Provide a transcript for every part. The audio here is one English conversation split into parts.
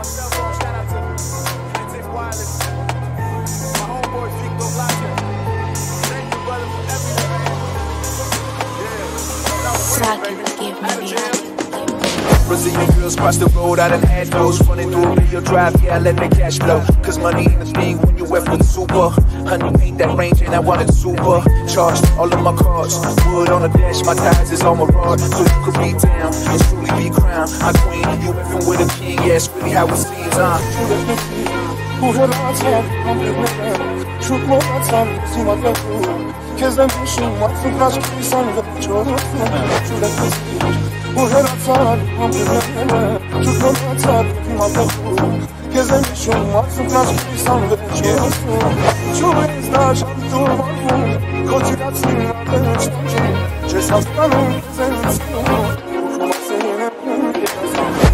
my cell phone, me. And Brazilian girls cross the road, I done had those. Running through a Rodeo Drive, yeah, I let the cash flow. Cause money ain't a thing when you with the super. Honey paint that range and I want it super. Charged all of my cards, wood on the dash My ties is on my rod, so you could be down And truly be crowned, my queen, you effing with a It's really how it seems, huh? Kezdem düşün, matfın kaç kıysan da çoğursun Bu her atar, hamdülene Çutmam atar, malda bu Kezdem düşün, matfın kaç kıysan da çoğursun Çoğu ezda şan durmam bu Koçu yatsın, adı uçtan Cesaslanım, zeynsin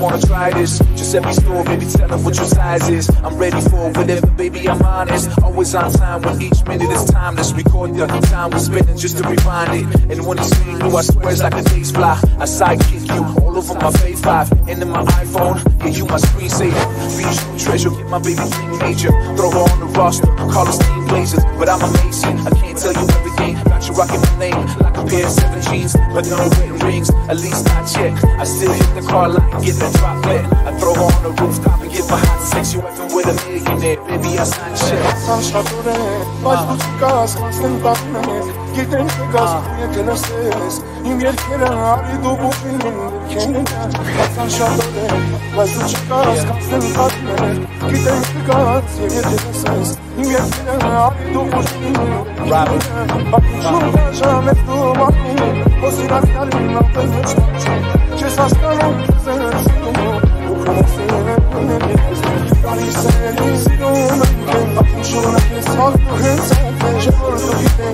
wanna try this. Just every store, baby, tell them what your size is. I'm ready for whatever, baby, I'm honest. Always on time when each minute is timeless. Record the time we're spending just to rewind it. And when it's seeing you, I swear it's like a day's fly. I sidekick you all over my Fave 5 and in my iPhone. Yeah, you my screensaver. Regional treasure, get my baby thing major. Throw her on the roster, call us team blazers. But I'm amazing, I can't tell you everything. Got you rocking my name like a pair of seven jeans, but no wedding rings, at least not yet. I still hit the car like get that drop lit. I throw on the rooftop and get my hot sex. You effing with a millionaire, baby, I sign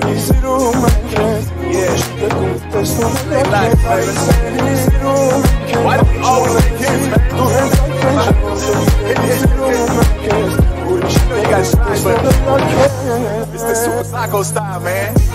check. Why do we always it's the Super style, man.